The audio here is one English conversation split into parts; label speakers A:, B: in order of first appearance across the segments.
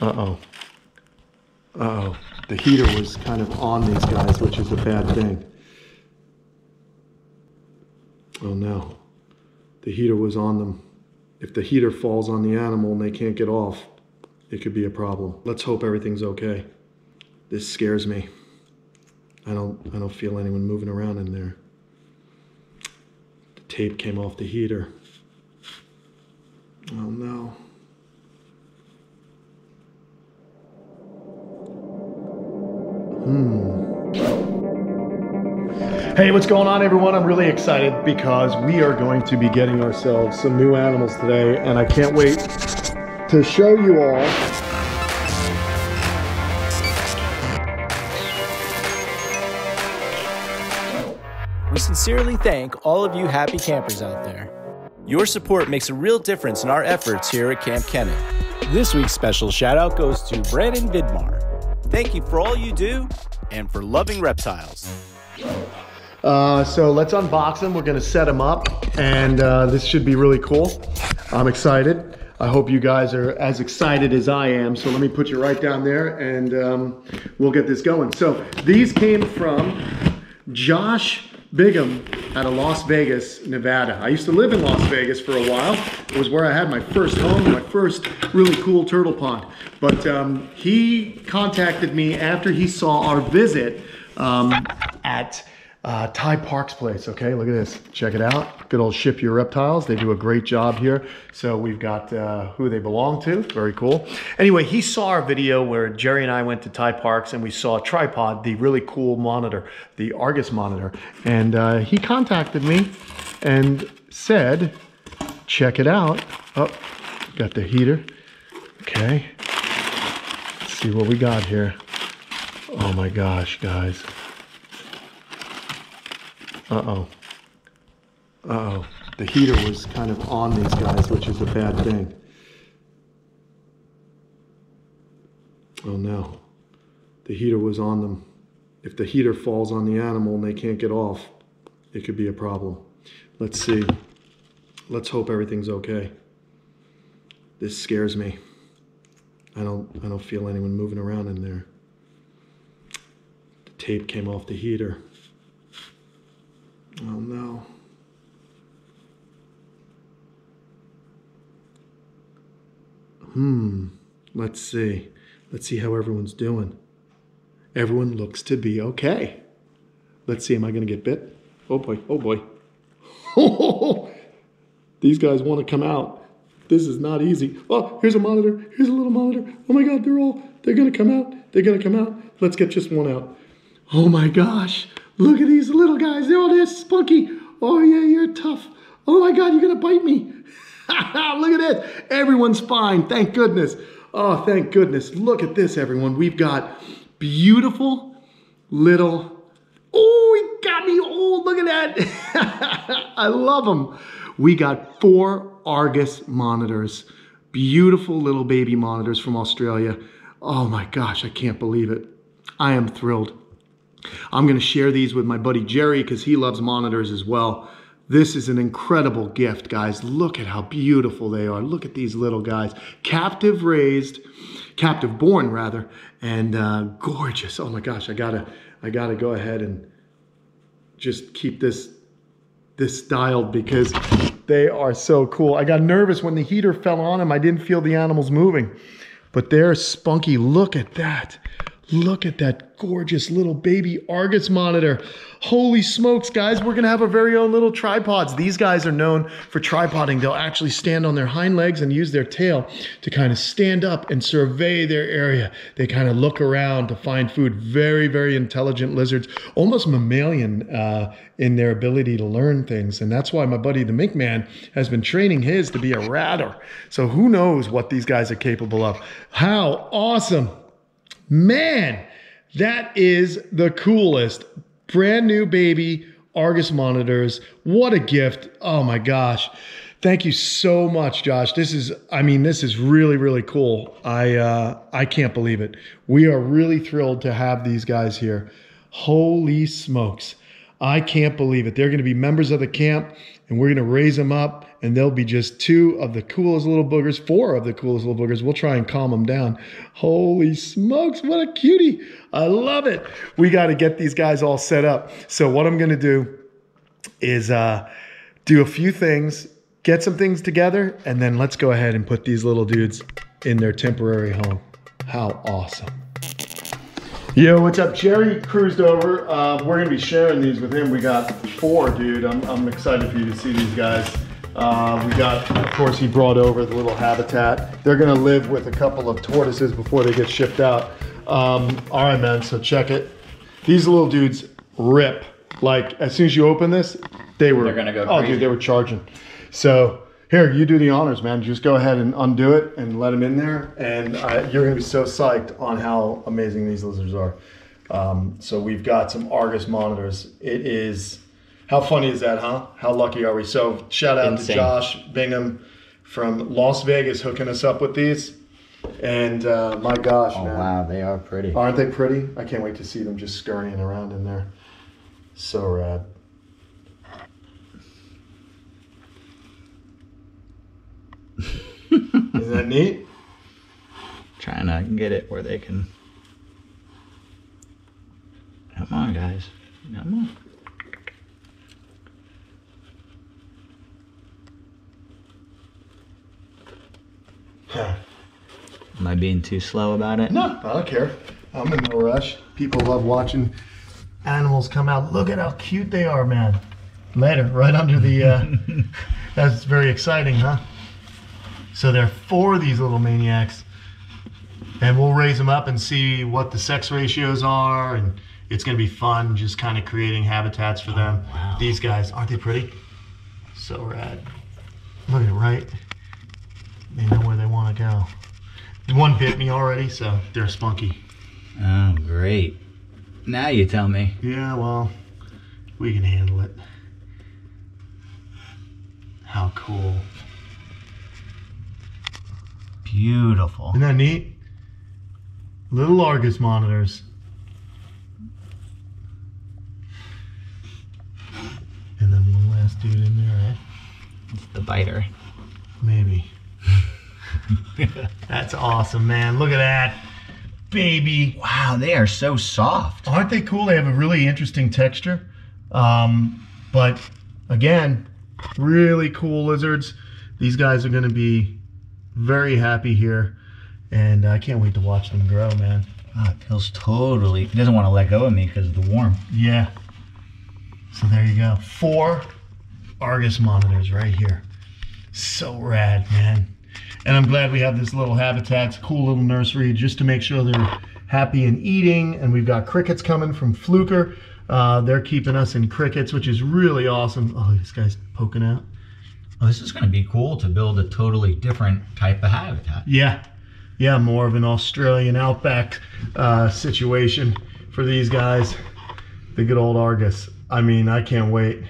A: Uh-oh. Uh-oh. The heater was kind of on these guys, which is a bad thing. Oh no. The heater was on them. If the heater falls on the animal and they can't get off, it could be a problem. Let's hope everything's okay. This scares me. I don't I don't feel anyone moving around in there. The tape came off the heater. Oh no. Hmm. Hey, what's going on everyone? I'm really excited because we are going to be getting ourselves some new animals today and I can't wait to show you all
B: We sincerely thank all of you happy campers out there. Your support makes a real difference in our efforts here at Kamp Kenan. This week's special shout out goes to Brandon Vidmar. Thank you for all you do and for loving reptiles.
A: Uh, so let's unbox them. We're gonna set them up and uh, this should be really cool. I'm excited. I hope you guys are as excited as I am. So let me put you right down there and um, we'll get this going. So these came from Josh Bigham out of Las Vegas, Nevada. I used to live in Las Vegas for a while. It was where I had my first home, my first really cool turtle pond. But um, he contacted me after he saw our visit um, at uh, Ty Park's place. Okay, look at this. Check it out. Good old Ship Your Reptiles. They do a great job here. So we've got uh, who they belong to. Very cool. Anyway, he saw our video where Jerry and I went to Ty Parks and we saw a tripod, the really cool monitor, the Argus monitor. And uh, he contacted me and said, check it out. Oh, got the heater. Okay. Let's see what we got here. Oh my gosh, guys. Uh-oh. Uh-oh. The heater was kind of on these guys, which is a bad thing. Oh no. The heater was on them. If the heater falls on the animal and they can't get off, it could be a problem. Let's see. Let's hope everything's okay. This scares me. I don't I don't feel anyone moving around in there. The tape came off the heater. Oh no. Hmm. Let's see. Let's see how everyone's doing. Everyone looks to be okay. Let's see. Am I going to get bit? Oh boy. Oh boy. These guys want to come out. This is not easy. Oh, here's a monitor. Here's a little monitor. Oh my God. They're all, they're going to come out. They're going to come out. Let's get just one out. Oh my gosh. Look at these little guys. They're all there spunky. Oh, yeah, you're tough. Oh, my God, you're going to bite me. Look at this. Everyone's fine. Thank goodness. Oh, thank goodness. Look at this, everyone. We've got beautiful little... Oh, he got me. Oh, look at that. I love them. We got four Argus monitors. Beautiful little baby monitors from Australia. Oh, my gosh, I can't believe it. I am thrilled. I'm going to share these with my buddy Jerry because he loves monitors as well. This is an incredible gift, guys. Look at how beautiful they are. Look at these little guys. Captive raised, captive born rather, and uh, gorgeous. Oh my gosh, I gotta, I gotta go ahead and just keep this, this dialed because they are so cool. I got nervous when the heater fell on them. I didn't feel the animals moving, but they're spunky. Look at that. Look at that gorgeous little baby Argus monitor. Holy smokes, guys, we're gonna have our very own little tripods. These guys are known for tripoding. They'll actually stand on their hind legs and use their tail to kind of stand up and survey their area. They kind of look around to find food. Very, very intelligent lizards, almost mammalian uh, in their ability to learn things. And that's why my buddy, the Mink Man, has been training his to be a ratter. So who knows what these guys are capable of. How awesome. Man, that is the coolest. Brand new baby Argus monitors. What a gift. Oh my gosh. Thank you so much, Josh. This is, I mean, this is really, really cool. I, uh, I can't believe it. We are really thrilled to have these guys here. Holy smokes. I can't believe it. They're going to be members of the camp and we're going to raise them up and they'll be just two of the coolest little boogers, four of the coolest little boogers. We'll try and calm them down. Holy smokes, what a cutie. I love it. We got to get these guys all set up. So what I'm going to do is uh, do a few things, get some things together, and then let's go ahead and put these little dudes in their temporary home. How awesome. Yo, what's up? Jerry cruised over. Uh, we're gonna be sharing these with him. We got four, dude. I'm, I'm excited for you to see these guys. Uh, we got, of course, he brought over the little habitat. They're gonna live with a couple of tortoises before they get shipped out. Um, all right, man, so check it. These little dudes rip. Like, as soon as you open this, they were,
C: They're gonna go
A: oh,
C: crazy.
A: dude, they were charging. So, here, you do the honors, man. Just go ahead and undo it and let them in there. And uh, you're gonna be so psyched on how amazing these lizards are. Um, so we've got some Argus monitors. It is, how funny is that, huh? How lucky are we? So shout out to Josh Bingham from Las Vegas hooking us up with these. And uh, my gosh,
C: Oh
A: man.
C: wow, they are pretty.
A: Aren't they pretty? I can't wait to see them just scurrying around in there. So rad. Isn't that neat?
C: Trying to get it where they can. Come on, guys. Come on. Am I being too slow about it?
A: No, I don't care. I'm in no rush. People love watching animals come out. Look at how cute they are, man. Later, right under the. Uh, that's very exciting, huh? So there are four of these little maniacs, and we'll raise them up and see what the sex ratios are, and it's gonna be fun, just kind of creating habitats for them.
C: Oh, wow.
A: These guys aren't they pretty? So rad. Look at it, right? They know where they want to go. One bit me already, so they're spunky.
C: Oh, great. Now you tell me.
A: Yeah, well, we can handle it. How cool.
C: Beautiful.
A: Isn't that neat? Little Argus monitors. And then one last dude in there, right?
C: It's the biter.
A: Maybe. That's awesome, man. Look at that. Baby.
C: Wow, they are so soft.
A: Aren't they cool? They have a really interesting texture. Um, but again, really cool lizards. These guys are going to be very happy here. And I can't wait to watch them grow, man.
C: Oh, it feels totally. He doesn't want to let go of me because of the warm.
A: Yeah. So there you go. Four Argus monitors right here. So rad, man. And I'm glad we have this little habitat, it's a cool little nursery, just to make sure they're happy and eating. And we've got crickets coming from Fluker. Uh, they're keeping us in crickets, which is really awesome. Oh, this guy's poking out.
C: Oh, this is going to be cool to build a totally different type of habitat.
A: Yeah, yeah, more of an Australian outback uh, situation for these guys. The good old Argus. I mean, I can't wait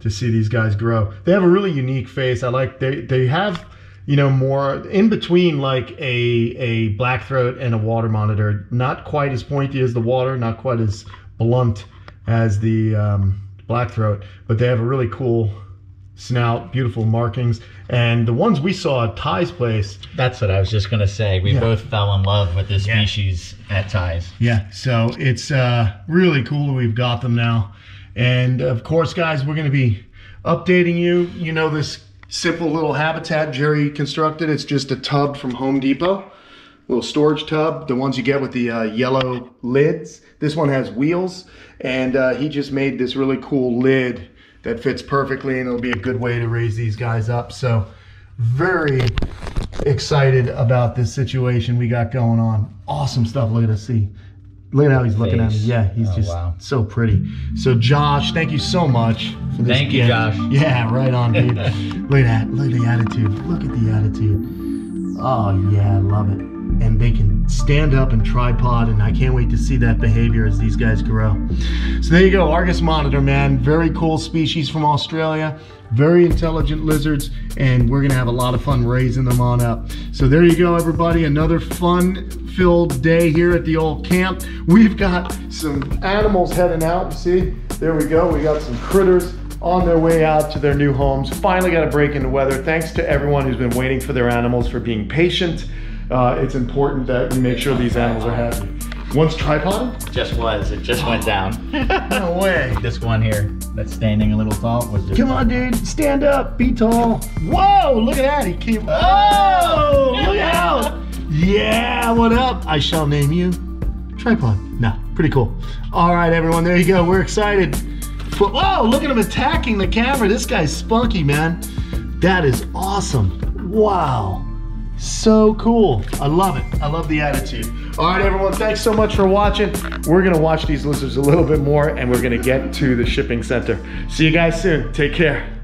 A: to see these guys grow. They have a really unique face. I like they they have you know more in between like a a black throat and a water monitor. Not quite as pointy as the water, not quite as blunt as the um, black throat, but they have a really cool snout, beautiful markings. And the ones we saw at Ty's place,
C: That's what I was just going to say. We
A: Yeah.
C: both fell in love with this
A: Yeah.
C: species at Ty's.
A: Yeah, so it's uh, really cool that we've got them now. And of course, guys, we're going to be updating you. You know, this simple little habitat Jerry constructed, it's just a tub from Home Depot. Little storage tub, the ones you get with the uh, yellow lids. This one has wheels, and uh, he just made this really cool lid that fits perfectly, and it'll be a good way to raise these guys up. So, very excited about this situation we got going on. Awesome stuff. Look at us see. Look at how he's looking at me. Yeah, he's
C: Oh,
A: just
C: wow.
A: so pretty. So Josh, thank you so much for this.
C: Thank you,
A: gift.
C: Josh.
A: Yeah, right on, dude. Look at that. Look at the attitude. Look at the attitude. Oh yeah, I love it. And they can stand up and tripod, and I can't wait to see that behavior as these guys grow. So there you go, Argus monitor, man. Very cool species from Australia. Very intelligent lizards, and we're gonna have a lot of fun raising them on up. So there you go, everybody. Another fun-filled day here at the old camp. We've got some animals heading out. See, There we go. We got some critters on their way out to their new homes. Finally got a break in the weather. Thanks to everyone who's been waiting for their animals for being patient. Uh, it's important that we make sure these animals are happy. Once tripod?
C: Just was. It just went down.
A: No way.
C: this one here that's standing a little tall was just.
A: Come on, dude. Stand up. Be tall. Whoa, look at that. He came. Oh, look out. Yeah, what up? I shall name you Tripod. No, pretty cool. All right, everyone. There you go. We're excited. Whoa, look at him attacking the camera. This guy's spunky, man. That is awesome. Wow. So cool. I love it. I love the attitude. All right, everyone. Thanks so much for watching. We're to watch these lizards a little bit more and we're to get to the shipping center. See you guys soon. Take care.